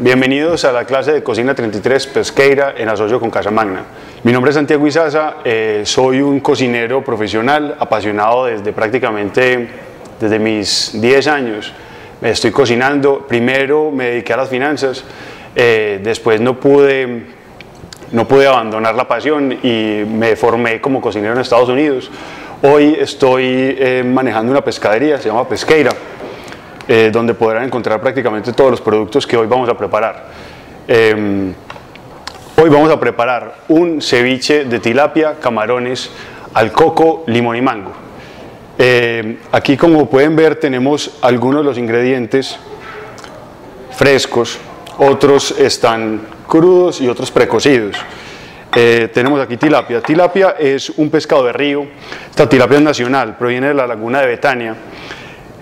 bienvenidos a la clase de Cocina 33 Pesqueira en asocio con Casa Magna. Mi nombre es Santiago Izaza, eh, soy un cocinero profesional apasionado desde prácticamente desde mis 10 años. Estoy cocinando, primero me dediqué a las finanzas, eh, después no pude, no pude abandonar la pasión y me formé como cocinero en Estados Unidos. Hoy estoy eh, manejando una pescadería, se llama Pesqueira eh, donde podrán encontrar prácticamente todos los productos que hoy vamos a preparar. Em, hoy vamos a preparar un ceviche de tilapia, camarones, al coco, limón y mango. Em, aquí como pueden ver tenemos algunos de los ingredientes frescos, otros están crudos y otros precocidos. Eh, tenemos aquí tilapia. Tilapia es un pescado de río. Esta tilapia es nacional, proviene de la laguna de Betania.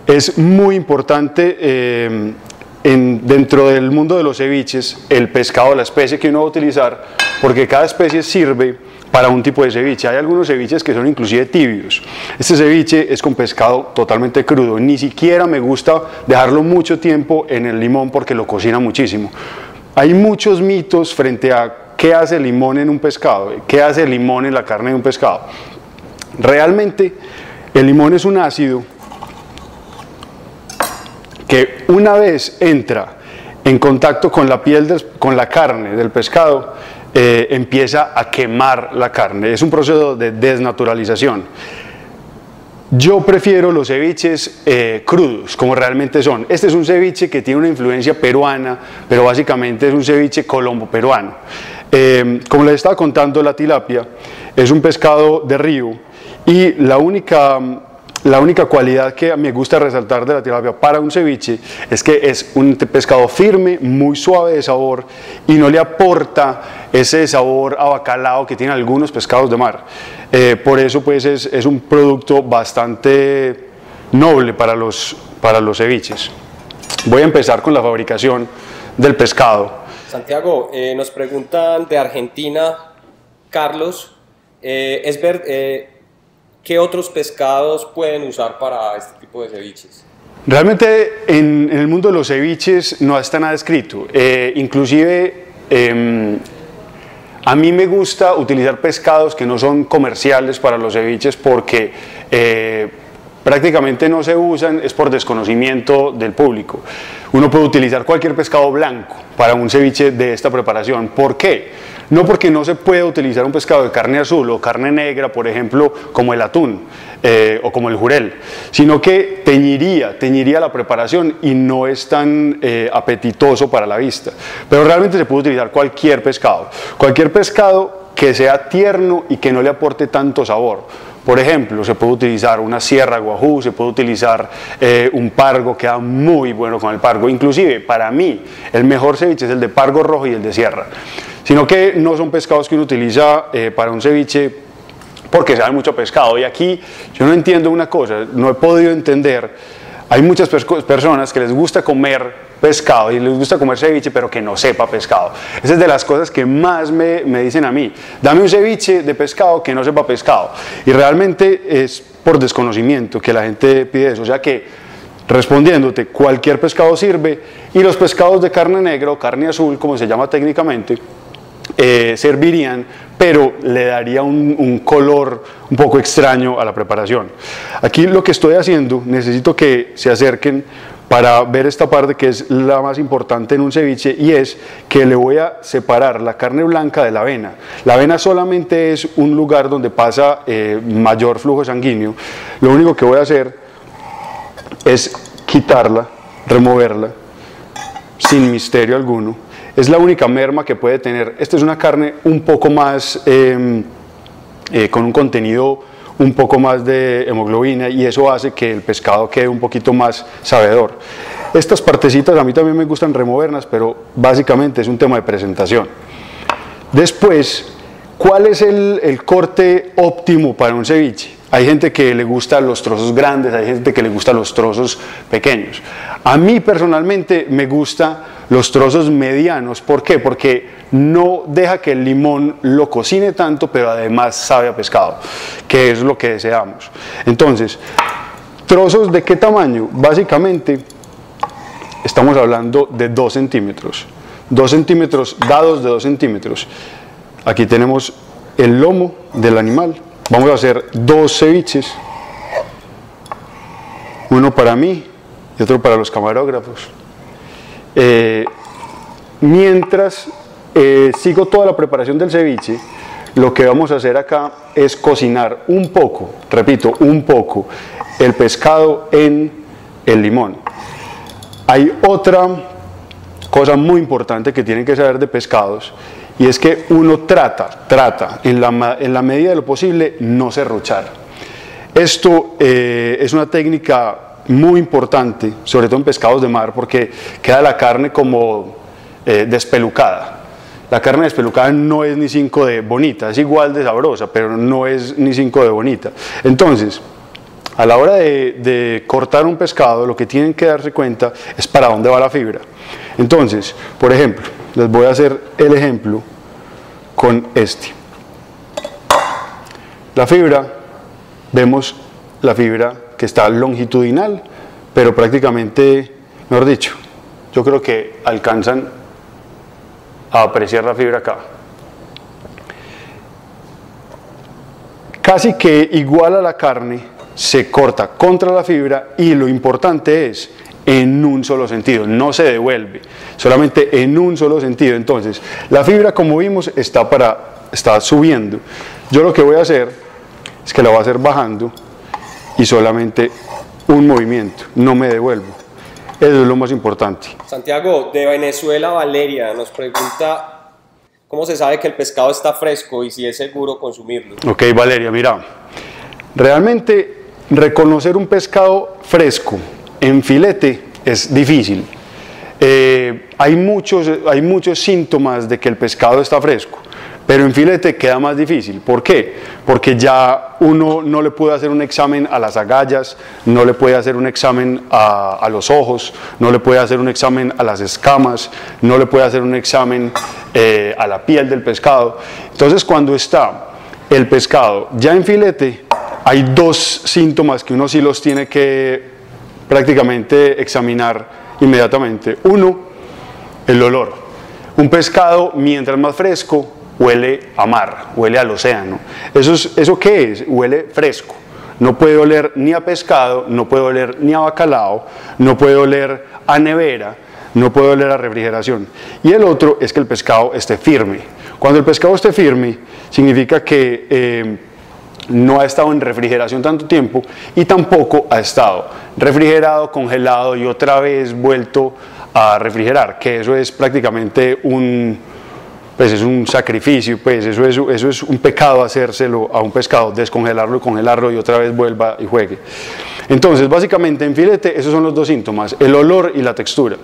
Es muy importante eh, dentro del mundo de los ceviches el pescado, la especie que uno va a utilizar, porque cada especie sirve para un tipo de ceviche. Hay algunos ceviches que son inclusive tibios. Este ceviche es con pescado totalmente crudo. Ni siquiera me gusta dejarlo mucho tiempo en el limón porque lo cocina muchísimo. Hay muchos mitos frente a qué hace el limón en un pescado, qué hace el limón en la carne de un pescado. Realmente el limón es un ácido que una vez entra en contacto con la piel, con la carne del pescado, eh, empieza a quemar la carne. Es un proceso de desnaturalización. Yo prefiero los ceviches eh, crudos, como realmente son. Este es un ceviche que tiene una influencia peruana, pero básicamente es un ceviche colombo-peruano. Eh, como les estaba contando, la tilapia es un pescado de río y la única la única cualidad que me gusta resaltar de la tilapia para un ceviche es que es un pescado firme, muy suave de sabor y no le aporta ese sabor a bacalao que tienen algunos pescados de mar. Eh, por eso pues es, un producto bastante noble para los, para los ceviches. Voy a empezar con la fabricación del pescado. Santiago, eh, nos preguntan de Argentina, Carlos, eh, es ver, ¿Qué otros pescados pueden usar para este tipo de ceviches? Realmente en, el mundo de los ceviches no está nada escrito. Eh, inclusive em, a mí me gusta utilizar pescados que no son comerciales para los ceviches porque eh, prácticamente no se usan, es por desconocimiento del público. Uno puede utilizar cualquier pescado blanco para un ceviche de esta preparación. ¿Por qué? No porque no se pueda utilizar un pescado de carne azul o carne negra, por ejemplo, como el atún eh, o como el jurel, sino que teñiría, teñiría la preparación y no es tan eh, apetitoso para la vista. Pero realmente se puede utilizar cualquier pescado, cualquier pescado que sea tierno y que no le aporte tanto sabor. Por ejemplo, se puede utilizar una sierra guajú, se puede utilizar eh, un pargo, queda muy bueno con el pargo. Inclusive, para mí, el mejor ceviche es el de pargo rojo y el de sierra sino que no son pescados que uno utiliza eh, para un ceviche porque sabe mucho pescado. Y aquí yo no entiendo una cosa, no he podido entender, hay muchas personas que les gusta comer pescado y les gusta comer ceviche, pero que no sepa pescado. Esa es de las cosas que más me, me dicen a mí. Dame un ceviche de pescado que no sepa pescado. Y realmente es por desconocimiento que la gente pide eso. O sea que respondiéndote, cualquier pescado sirve y los pescados de carne negra o carne azul, como se llama técnicamente, eh, servirían, pero le daría un, color un poco extraño a la preparación. Aquí lo que estoy haciendo, necesito que se acerquen para ver esta parte que es la más importante en un ceviche y es que le voy a separar la carne blanca de la avena. La avena solamente es un lugar donde pasa eh, mayor flujo sanguíneo. Lo único que voy a hacer es quitarla, removerla, sin misterio alguno es la única merma que puede tener. Esta es una carne un poco más, em, eh, con un contenido un poco más de hemoglobina y eso hace que el pescado quede un poquito más sabedor. Estas partecitas a mí también me gustan removerlas, pero básicamente es un tema de presentación. Después, ¿cuál es el, el corte óptimo para un ceviche? Hay gente que le gusta los trozos grandes, hay gente que le gusta los trozos pequeños. A mí personalmente me gusta los trozos medianos. ¿Por qué? Porque no deja que el limón lo cocine tanto, pero además sabe a pescado, que es lo que deseamos. Entonces, trozos de qué tamaño? Básicamente estamos hablando de 2 centímetros. 2 centímetros, dados de 2 centímetros. Aquí tenemos el lomo del animal. Vamos a hacer dos ceviches. Uno para mí y otro para los camarógrafos. Eh, mientras eh, sigo toda la preparación del ceviche, lo que vamos a hacer acá es cocinar un poco, repito, un poco, el pescado en el limón. Hay otra cosa muy importante que tienen que saber de pescados y es que uno trata, trata en la, en la medida de lo posible no serruchar. Esto eh, es una técnica muy importante, sobre todo en pescados de mar, porque queda la carne como eh, despelucada. La carne despelucada no es ni 5 de bonita, es igual de sabrosa, pero no es ni 5 de bonita. Entonces, a la hora de, cortar un pescado, lo que tienen que darse cuenta es para dónde va la fibra. Entonces, por ejemplo, les voy a hacer el ejemplo con este. La fibra, vemos la fibra que está longitudinal, pero prácticamente, mejor dicho, yo creo que alcanzan a apreciar la fibra acá. Casi que igual a la carne, se corta contra la fibra y lo importante es en un solo sentido, no se devuelve, solamente en un solo sentido. Entonces, la fibra como vimos está, para, está subiendo. Yo lo que voy a hacer es que la voy a hacer bajando y solamente un movimiento, no me devuelvo. Eso es lo más importante. Santiago, de Venezuela, Valeria nos pregunta cómo se sabe que el pescado está fresco y si es seguro consumirlo. Ok, Valeria, mira, realmente reconocer un pescado fresco en filete es difícil. Eh, hay, muchos, hay muchos síntomas de que el pescado está fresco. Pero en filete queda más difícil. ¿Por qué? Porque ya uno no le puede hacer un examen a las agallas, no le puede hacer un examen a, los ojos, no le puede hacer un examen a las escamas, no le puede hacer un examen eh, a la piel del pescado. Entonces cuando está el pescado ya en filete, hay dos síntomas que uno sí los tiene que prácticamente examinar inmediatamente. Uno, el olor. Un pescado, mientras más fresco, huele a mar, huele al océano. ¿Eso, ¿Eso qué es? Huele fresco. No puede oler ni a pescado, no puede oler ni a bacalao, no puede oler a nevera, no puede oler a refrigeración. Y el otro es que el pescado esté firme. Cuando el pescado esté firme, significa que eh, no ha estado en refrigeración tanto tiempo y tampoco ha estado refrigerado, congelado y otra vez vuelto a refrigerar, que eso es prácticamente un, pues es un sacrificio, pues eso es, eso es un pecado hacérselo a un pescado, descongelarlo y congelarlo y otra vez vuelva y juegue. Entonces, básicamente en filete esos son los dos síntomas, el olor y la textura.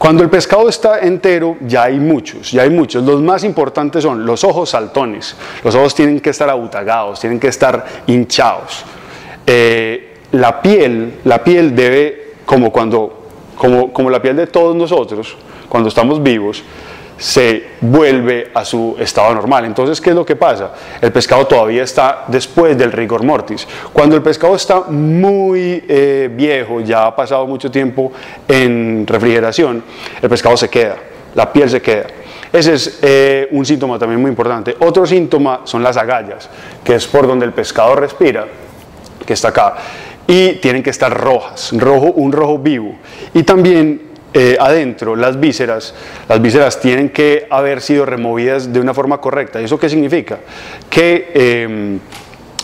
Cuando el pescado está entero, ya hay muchos, ya hay muchos. Los más importantes son los ojos saltones. Los ojos tienen que estar abutagados, tienen que estar hinchados. Eh, la piel, la piel debe, como cuando, como, como la piel de todos nosotros, cuando estamos vivos, se vuelve a su estado normal. Entonces, ¿qué es lo que pasa? El pescado todavía está después del rigor mortis. Cuando el pescado está muy eh, viejo, ya ha pasado mucho tiempo en refrigeración, el pescado se queda, la piel se queda. Ese es eh, un síntoma también muy importante. Otro síntoma son las agallas, que es por donde el pescado respira, que está acá. Y tienen que estar rojas, rojo, un rojo vivo. Y también eh, adentro, las vísceras, las vísceras tienen que haber sido removidas de una forma correcta. ¿Y eso qué significa? Que em,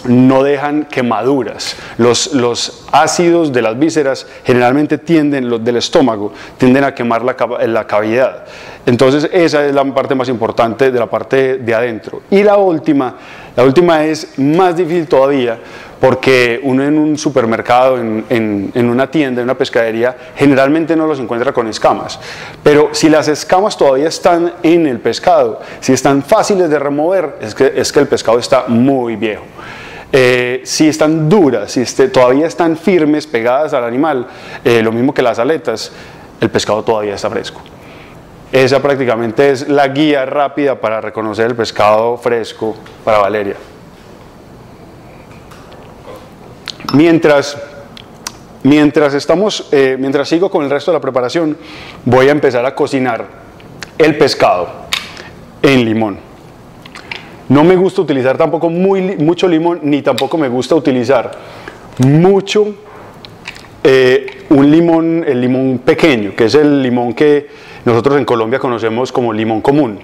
no dejan quemaduras. Los, los, ácidos de las vísceras generalmente tienden, los del estómago, tienden a quemar la, la cavidad. Entonces esa es la parte más importante de la parte de adentro. Y la última, la última es más difícil todavía porque uno en un supermercado, en, una tienda, en una pescadería, generalmente no los encuentra con escamas. Pero si las escamas todavía están en el pescado, si están fáciles de remover, es que, es que el pescado está muy viejo. Eh, si están duras, si este, todavía están firmes, pegadas al animal, eh, lo mismo que las aletas, el pescado todavía está fresco. Esa prácticamente es la guía rápida para reconocer el pescado fresco para Valeria. Mientras, mientras, estamos, eh, mientras sigo con el resto de la preparación, voy a empezar a cocinar el pescado en limón. No me gusta utilizar tampoco muy, mucho limón, ni tampoco me gusta utilizar mucho eh, un limón, el limón pequeño, que es el limón que nosotros en Colombia conocemos como limón común.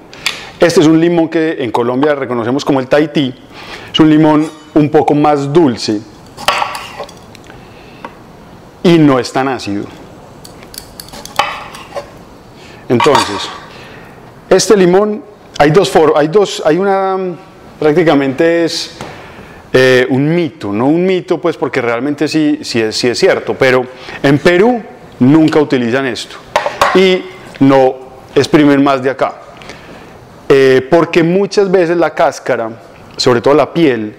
Este es un limón que en Colombia reconocemos como el Tahití. Es un limón un poco más dulce y no es tan ácido. Entonces, este limón, hay dos formas, hay dos, hay una, prácticamente es eh, un mito, no un mito pues porque realmente sí, sí, es, sí es cierto, pero en Perú nunca utilizan esto y no exprimen más de acá, eh, porque muchas veces la cáscara, sobre todo la piel,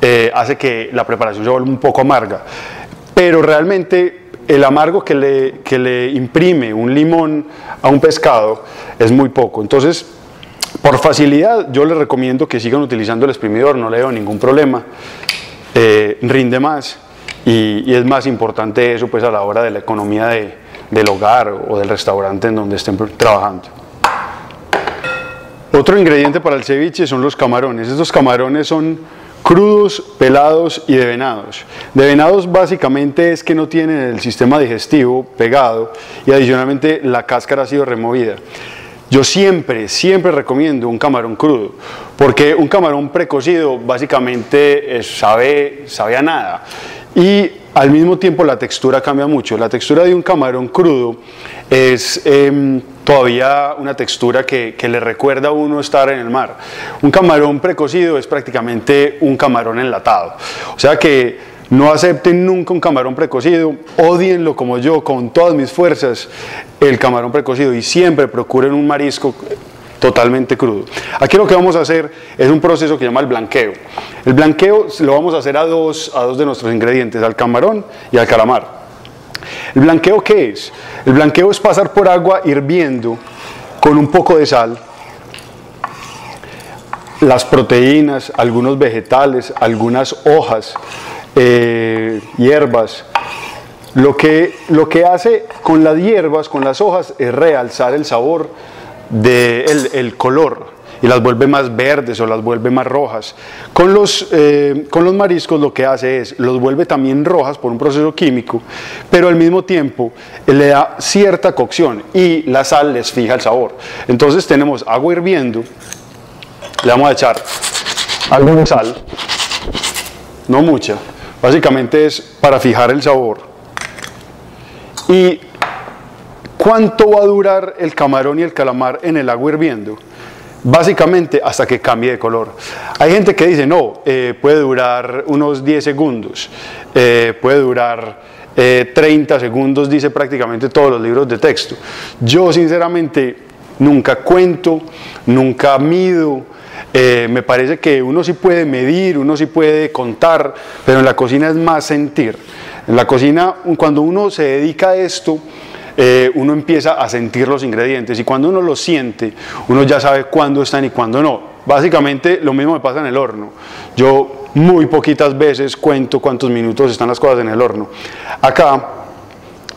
eh, hace que la preparación se vuelva un poco amarga, pero realmente el amargo que le, que le imprime un limón a un pescado es muy poco. Entonces, por facilidad, yo les recomiendo que sigan utilizando el exprimidor, no le veo ningún problema, eh, rinde más y, es más importante eso pues a la hora de la economía de, del hogar o del restaurante en donde estén trabajando. Otro ingrediente para el ceviche son los camarones. Estos camarones son crudos, pelados y de venados. De venados básicamente es que no tienen el sistema digestivo pegado y adicionalmente la cáscara ha sido removida. Yo siempre, siempre recomiendo un camarón crudo, porque un camarón precocido básicamente sabe, sabe a nada. Y al mismo tiempo la textura cambia mucho. La textura de un camarón crudo es em, todavía una textura que, que, le recuerda a uno estar en el mar. Un camarón precocido es prácticamente un camarón enlatado. O sea que no acepten nunca un camarón precocido, odienlo como yo con todas mis fuerzas el camarón precocido y siempre procuren un marisco totalmente crudo. Aquí lo que vamos a hacer es un proceso que se llama el blanqueo. El blanqueo lo vamos a hacer a dos, a dos de nuestros ingredientes, al camarón y al calamar. ¿El blanqueo qué es? El blanqueo es pasar por agua hirviendo con un poco de sal, las proteínas, algunos vegetales, algunas hojas, eh, hierbas. Lo que, lo que hace con las hierbas, con las hojas, es realzar el sabor del el color y las vuelve más verdes o las vuelve más rojas. Con los, eh, con los mariscos lo que hace es los vuelve también rojas por un proceso químico, pero al mismo tiempo le da cierta cocción y la sal les fija el sabor. Entonces tenemos agua hirviendo, le vamos a echar algo de sal, no mucha, Básicamente es para fijar el sabor. ¿Y cuánto va a durar el camarón y el calamar en el agua hirviendo? Básicamente hasta que cambie de color. Hay gente que dice, no, eh, puede durar unos 10 segundos, eh, puede durar 30 eh, segundos, dice prácticamente todos los libros de texto. Yo sinceramente nunca cuento, nunca mido, eh, me parece que uno sí puede medir, uno sí puede contar, pero en la cocina es más sentir. En la cocina, cuando uno se dedica a esto, eh, uno empieza a sentir los ingredientes y cuando uno los siente, uno ya sabe cuándo están y cuándo no. Básicamente lo mismo me pasa en el horno. Yo muy poquitas veces cuento cuántos minutos están las cosas en el horno. Acá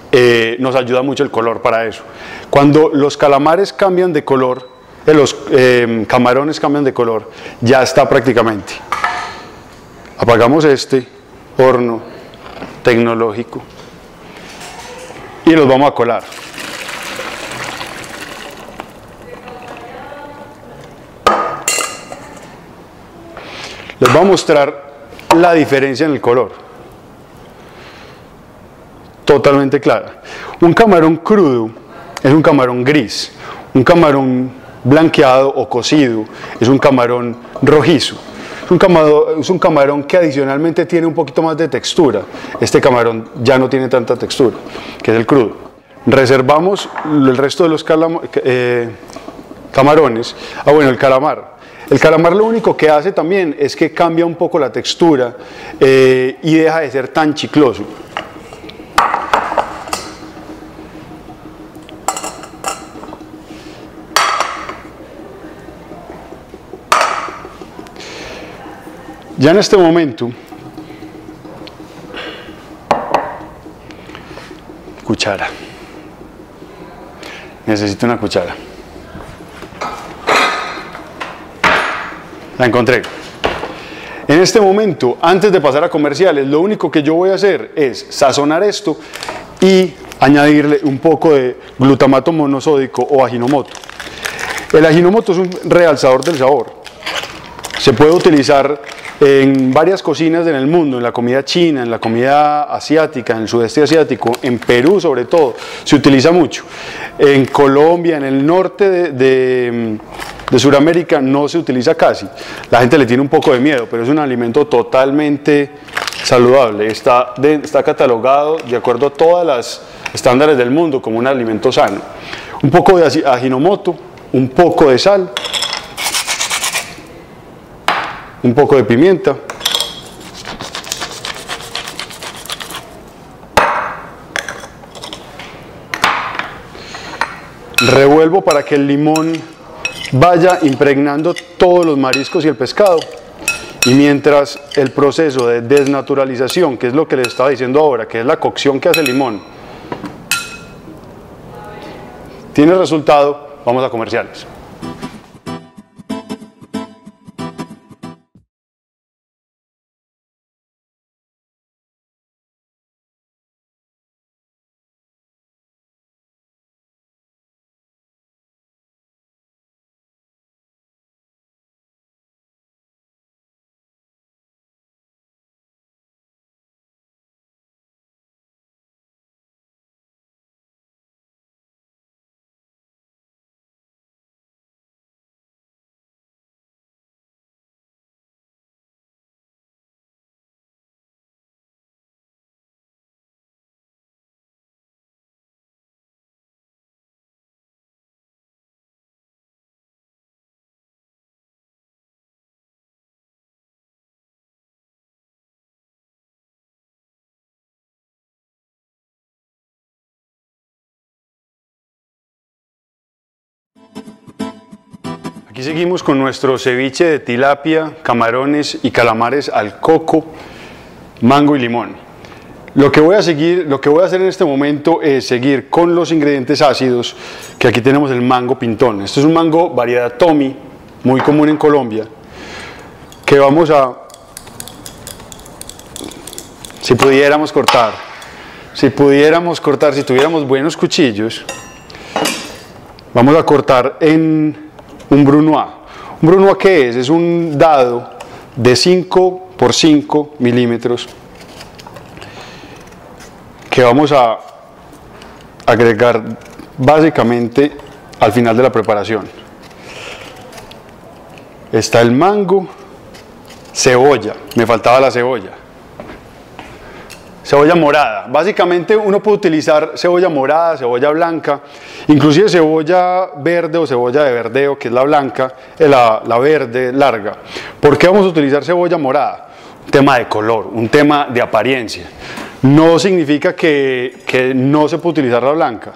eh, nos ayuda mucho el color para eso. Cuando los calamares cambian de color, los em, camarones cambian de color, ya está prácticamente. Apagamos este horno tecnológico y los vamos a colar. Les voy a mostrar la diferencia en el color. Totalmente clara. Un camarón crudo es un camarón gris. Un camarón blanqueado o cocido, es un camarón rojizo. Es un, camarón, que adicionalmente tiene un poquito más de textura. Este camarón ya no tiene tanta textura, que es el crudo. Reservamos el resto de los eh, camarones. Ah, bueno, el calamar. El calamar lo único que hace también es que cambia un poco la textura eh, y deja de ser tan chicloso. Ya en este momento, cuchara. Necesito una cuchara. La encontré. En este momento, antes de pasar a comerciales, lo único que yo voy a hacer es sazonar esto y añadirle un poco de glutamato monosódico o aginomoto. El aginomoto es un realzador del sabor. Se puede utilizar en varias cocinas en el mundo, en la comida china, en la comida asiática, en el sudeste asiático, en Perú sobre todo, se utiliza mucho. En Colombia, en el norte de, de, Sudamérica no se utiliza casi. La gente le tiene un poco de miedo, pero es un alimento totalmente saludable. Está, está catalogado de acuerdo a todas las estándares del mundo como un alimento sano. Un poco de aginomoto, un poco de sal un poco de pimienta. Revuelvo para que el limón vaya impregnando todos los mariscos y el pescado. Y mientras el proceso de desnaturalización, que es lo que les estaba diciendo ahora, que es la cocción que hace el limón, tiene resultado, vamos a comerciales. Aquí seguimos con nuestro ceviche de tilapia, camarones y calamares al coco, mango y limón. Lo que voy a seguir, lo que voy a hacer en este momento es seguir con los ingredientes ácidos, que aquí tenemos el mango pintón. Este es un mango variedad Tommy, muy común en Colombia, que vamos a, si pudiéramos cortar, si pudiéramos cortar, si tuviéramos buenos cuchillos, vamos a cortar en un Brunois. ¿Un Brunois qué es? Es un dado de 5 por 5 milímetros que vamos a agregar básicamente al final de la preparación. Está el mango, cebolla, me faltaba la cebolla. Cebolla morada. Básicamente uno puede utilizar cebolla morada, cebolla blanca, inclusive cebolla verde o cebolla de verdeo, que es la blanca, eh, la, la verde larga. ¿Por qué vamos a utilizar cebolla morada? Un tema de color, un tema de apariencia. No significa que, que no se puede utilizar la blanca.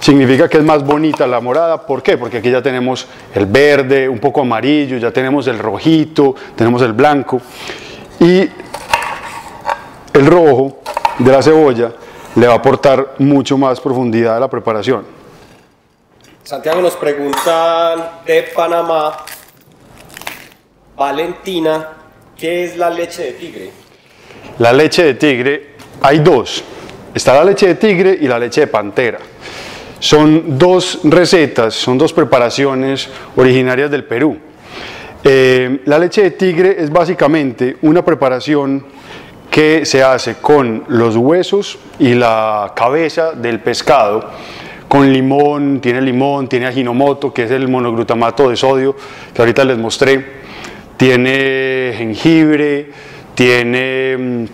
Significa que es más bonita la morada. ¿Por qué? Porque aquí ya tenemos el verde, un poco amarillo, ya tenemos el rojito, tenemos el blanco. Y el rojo de la cebolla le va a aportar mucho más profundidad a la preparación. Santiago nos pregunta de Panamá, Valentina, ¿qué es la leche de tigre? La leche de tigre, hay dos. Está la leche de tigre y la leche de pantera. Son dos recetas, son dos preparaciones originarias del Perú. Eh, la leche de tigre es básicamente una preparación que se hace con los huesos y la cabeza del pescado, con limón, tiene limón, tiene aginomoto, que es el monoglutamato de sodio, que ahorita les mostré, tiene jengibre, tiene... Mm,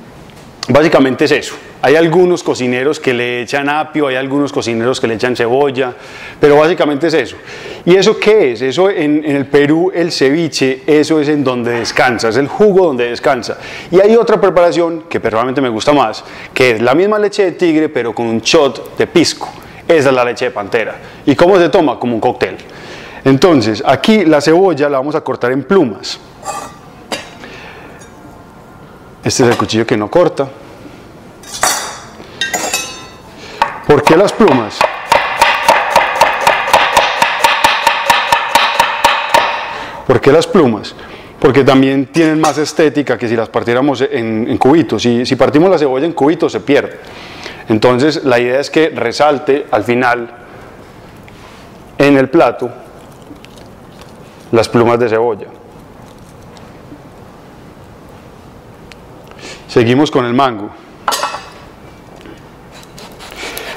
básicamente es eso. Hay algunos cocineros que le echan apio, hay algunos cocineros que le echan cebolla, pero básicamente es eso. ¿Y eso qué es? Eso en, el Perú, el ceviche, eso es en donde descansa, es el jugo donde descansa. Y hay otra preparación que personalmente me gusta más, que es la misma leche de tigre, pero con un shot de pisco. Esa es la leche de pantera. ¿Y cómo se toma? Como un cóctel. Entonces, aquí la cebolla la vamos a cortar en plumas. Este es el cuchillo que no corta. ¿Por qué las plumas? ¿Por qué las plumas? porque también tienen más estética que si las partiéramos en, cubitos. Si, si partimos la cebolla en cubitos se pierde. Entonces la idea es que resalte al final en el plato las plumas de cebolla. Seguimos con el mango.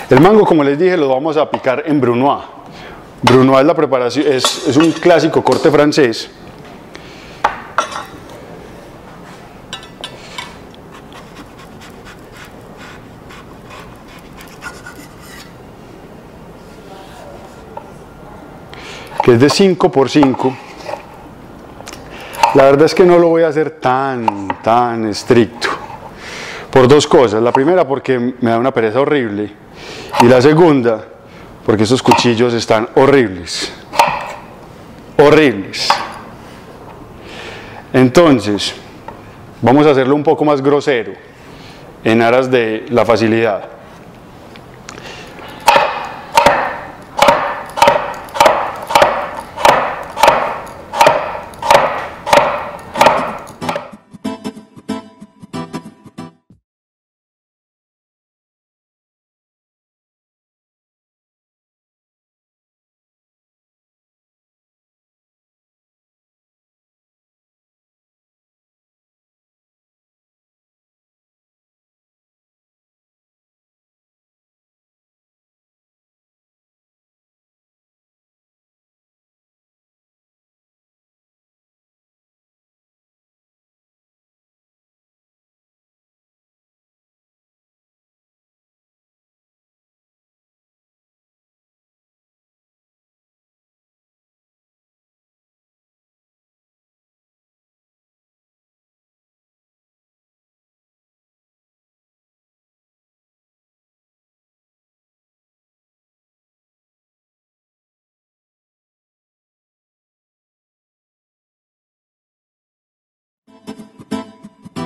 El mango, como les dije, lo vamos a picar en brunoise. Brunoise es la preparación, es, un clásico corte francés que es de 5 por 5 la verdad es que no lo voy a hacer tan, tan estricto. Por dos cosas. La primera porque me da una pereza horrible. Y la segunda porque esos cuchillos están horribles. Horribles. Entonces, vamos a hacerlo un poco más grosero en aras de la facilidad.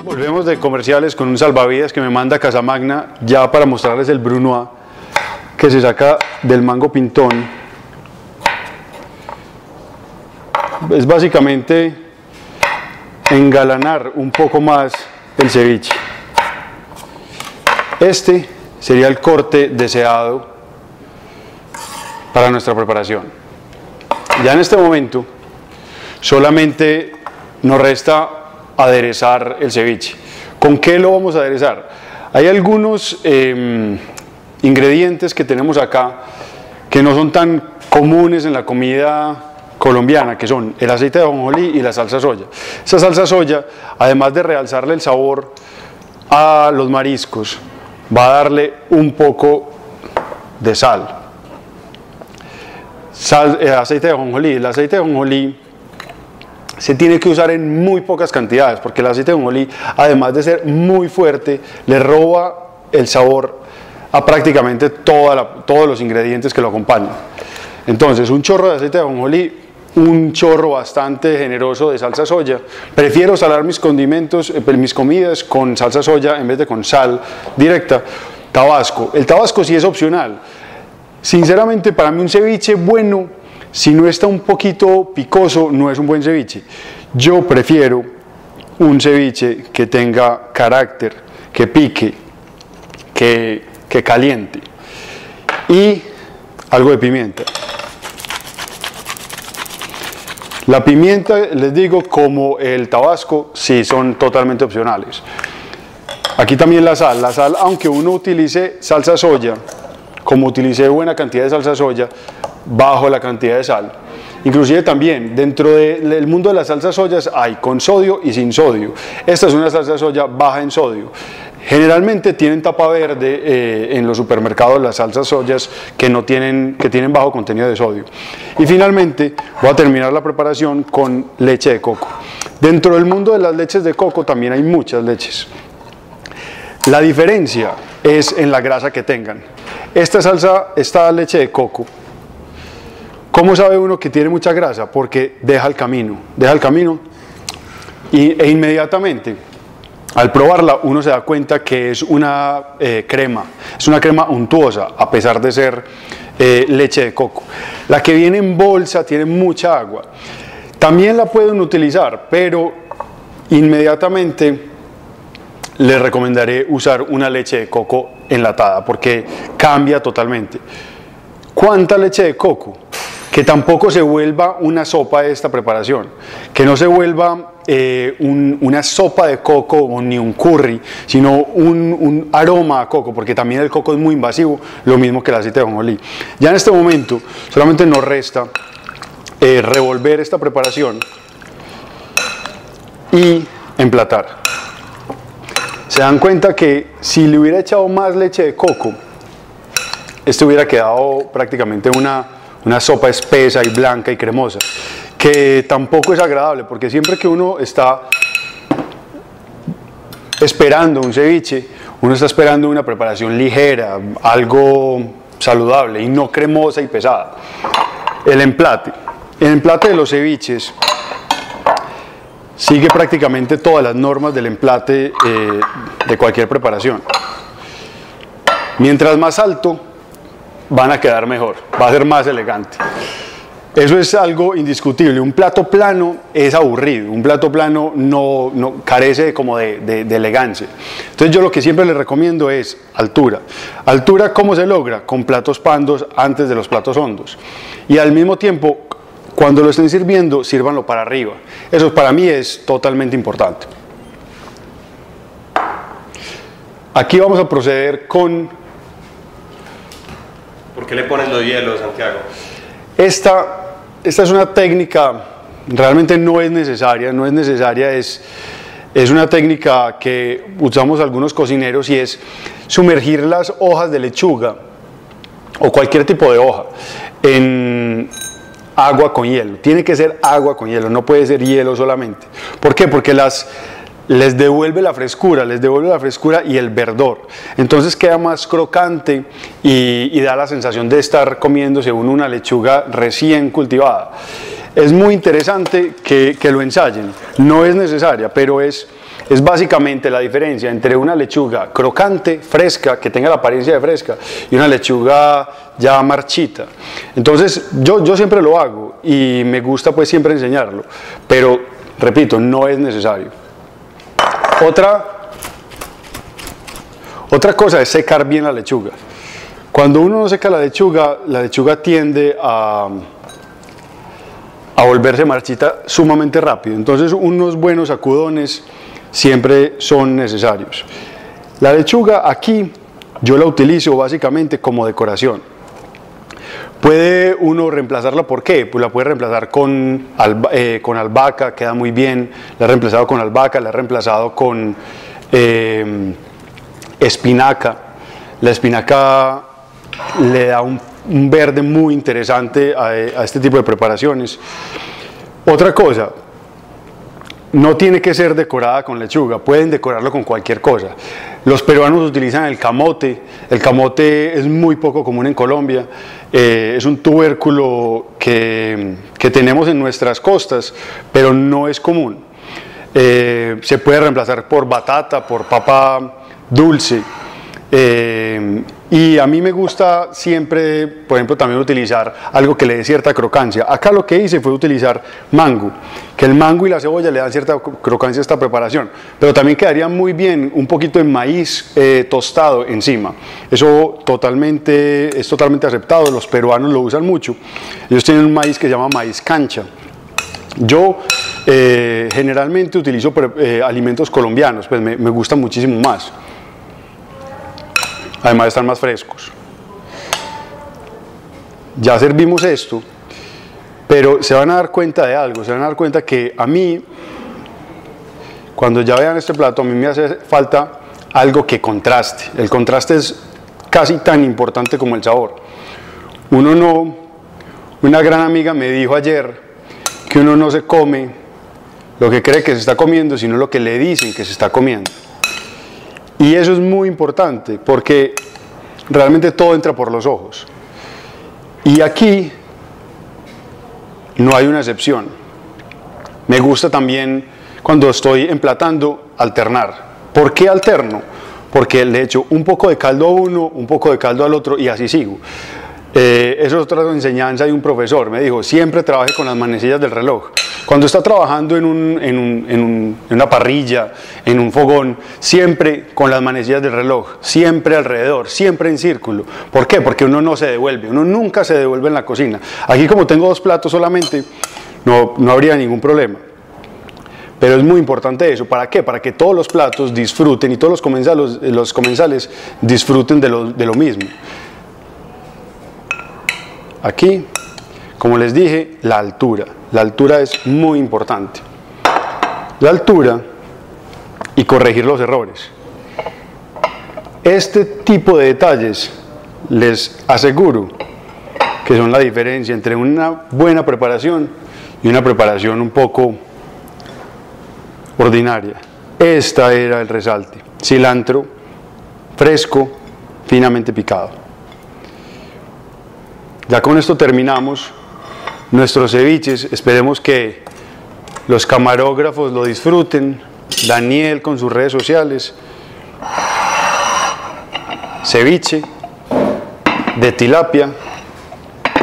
Volvemos de comerciales con un salvavidas que me manda Casamagna ya para mostrarles el Brunois que se saca del mango pintón. Es básicamente engalanar un poco más el ceviche. Este sería el corte deseado para nuestra preparación. Ya en este momento solamente nos resta aderezar el ceviche. ¿Con qué lo vamos a aderezar? Hay algunos em, ingredientes que tenemos acá que no son tan comunes en la comida colombiana, que son el aceite de ajonjolí y la salsa soya. Esa salsa soya, además de realzarle el sabor a los mariscos, va a darle un poco de sal. sal eh, aceite de ajonjolí. El aceite de ajonjolí se tiene que usar en muy pocas cantidades, porque el aceite de ajonjolí, además de ser muy fuerte, le roba el sabor a prácticamente todos los ingredientes que lo acompañan. Entonces, un chorro de aceite de ajonjolí, un chorro bastante generoso de salsa soya. Prefiero salar mis condimentos, eh, mis comidas con salsa soya en vez de con sal directa. Tabasco. El tabasco sí es opcional. Sinceramente, para mí un ceviche bueno si no está un poquito picoso, no es un buen ceviche. Yo prefiero un ceviche que tenga carácter, que pique, que, que caliente. Y algo de pimienta. La pimienta, les digo, como el tabasco, sí son totalmente opcionales. Aquí también la sal. La sal, aunque uno utilice salsa soya, como utilicé buena cantidad de salsa soya, bajo la cantidad de sal. Inclusive también dentro del mundo de las salsas soyas hay con sodio y sin sodio. Esta es una salsa soya baja en sodio. Generalmente tienen tapa verde eh, en los supermercados las salsas soyas que, no tienen, que tienen bajo contenido de sodio. Y finalmente voy a terminar la preparación con leche de coco. Dentro del mundo de las leches de coco también hay muchas leches. La diferencia es en la grasa que tengan. Esta salsa, esta leche de coco, ¿Cómo sabe uno que tiene mucha grasa? Porque deja el camino, deja el camino e inmediatamente al probarla uno se da cuenta que es una eh, crema, es una crema untuosa a pesar de ser eh, leche de coco. La que viene en bolsa tiene mucha agua. También la pueden utilizar, pero inmediatamente les recomendaré usar una leche de coco enlatada porque cambia totalmente. ¿Cuánta leche de coco? Que tampoco se vuelva una sopa esta preparación, que no se vuelva eh, una sopa de coco ni un curry, sino un, aroma a coco, porque también el coco es muy invasivo, lo mismo que el aceite de ajonjolí. Ya en este momento solamente nos resta eh, revolver esta preparación y emplatar. Se dan cuenta que si le hubiera echado más leche de coco, esto hubiera quedado prácticamente una, una sopa espesa y blanca y cremosa, que tampoco es agradable, porque siempre que uno está esperando un ceviche, uno está esperando una preparación ligera, algo saludable y no cremosa y pesada. El emplate. El emplate de los ceviches sigue prácticamente todas las normas del emplate eh, de cualquier preparación. Mientras más alto, van a quedar mejor, va a ser más elegante. Eso es algo indiscutible. Un plato plano es aburrido, un plato plano no, carece como de, de, elegancia. Entonces yo lo que siempre les recomiendo es altura. Altura, ¿cómo se logra? Con platos pandos antes de los platos hondos. Y al mismo tiempo cuando lo estén sirviendo, sírvanlo para arriba. Eso para mí es totalmente importante. Aquí vamos a proceder con... ¿Por qué le pones los hielos, Santiago? Esta, esta es una técnica, realmente no es necesaria, no es necesaria, es, es una técnica que usamos algunos cocineros y es sumergir las hojas de lechuga o cualquier tipo de hoja en, agua con hielo. Tiene que ser agua con hielo, no puede ser hielo solamente. ¿Por qué? Porque las, les devuelve la frescura, les devuelve la frescura y el verdor. Entonces queda más crocante y, da la sensación de estar comiéndose una lechuga recién cultivada. Es muy interesante que, lo ensayen. No es necesaria, pero es es básicamente la diferencia entre una lechuga crocante, fresca, que tenga la apariencia de fresca, y una lechuga ya marchita. Entonces, yo, yo siempre lo hago y me gusta pues siempre enseñarlo, pero repito, no es necesario. Otra, otra cosa es secar bien la lechuga. Cuando uno no seca la lechuga, la lechuga tiende a, a volverse marchita sumamente rápido. Entonces, unos buenos sacudones siempre son necesarios. La lechuga aquí yo la utilizo básicamente como decoración. Puede uno reemplazarla, ¿por qué? Pues la puede reemplazar con, eh, con albahaca, queda muy bien. La he reemplazado con albahaca, la he reemplazado con eh, espinaca. La espinaca le da un, verde muy interesante a, a este tipo de preparaciones. Otra cosa, no tiene que ser decorada con lechuga, pueden decorarlo con cualquier cosa. Los peruanos utilizan el camote, el camote es muy poco común en Colombia, eh, es un tubérculo que, tenemos en nuestras costas, pero no es común. Eh, se puede reemplazar por batata, por papa dulce. Eh, y a mí me gusta siempre, por ejemplo, también utilizar algo que le dé cierta crocancia. Acá lo que hice fue utilizar mango, que el mango y la cebolla le dan cierta crocancia a esta preparación. Pero también quedaría muy bien un poquito de maíz eh, tostado encima. Eso totalmente, es totalmente aceptado, los peruanos lo usan mucho. Ellos tienen un maíz que se llama maíz cancha. Yo eh, generalmente utilizo eh, alimentos colombianos, pues me, me gusta muchísimo más. Además están más frescos. Ya servimos esto, pero se van a dar cuenta de algo, se van a dar cuenta que a mí, cuando ya vean este plato, a mí me hace falta algo que contraste. El contraste es casi tan importante como el sabor. Uno no, una gran amiga me dijo ayer que uno no se come lo que cree que se está comiendo, sino lo que le dicen que se está comiendo. Y eso es muy importante porque realmente todo entra por los ojos. Y aquí no hay una excepción. Me gusta también cuando estoy emplatando alternar. ¿Por qué alterno? Porque le echo un poco de caldo a uno, un poco de caldo al otro y así sigo. Eh, eso es otra enseñanza de un profesor. Me dijo, siempre trabaje con las manecillas del reloj. Cuando está trabajando en, un, en, un, en, un, en, una parrilla, en un fogón, siempre con las manecillas del reloj, siempre alrededor, siempre en círculo. ¿Por qué? Porque uno no se devuelve, uno nunca se devuelve en la cocina. Aquí como tengo dos platos solamente, no, no habría ningún problema. Pero es muy importante eso. ¿Para qué? Para que todos los platos disfruten y todos los comensales, los comensales disfruten de lo, de lo mismo. Aquí, como les dije, la altura. La altura es muy importante. La altura y corregir los errores. Este tipo de detalles les aseguro que son la diferencia entre una buena preparación y una preparación un poco ordinaria. Esta era el resalte. Cilantro fresco, finamente picado. Ya con esto terminamos nuestros ceviches. Esperemos que los camarógrafos lo disfruten. Daniel con sus redes sociales. Ceviche de tilapia,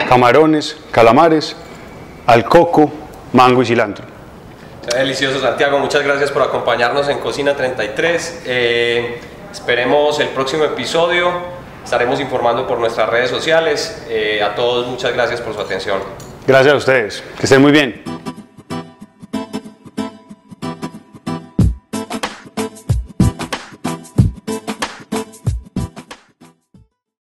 camarones, calamares, al coco, mango y cilantro. Delicioso Santiago, muchas gracias por acompañarnos en Cocina 33. Eh, esperemos el próximo episodio, estaremos informando por nuestras redes sociales. Eh, a todos muchas gracias por su atención. Gracias a ustedes, que estén muy bien.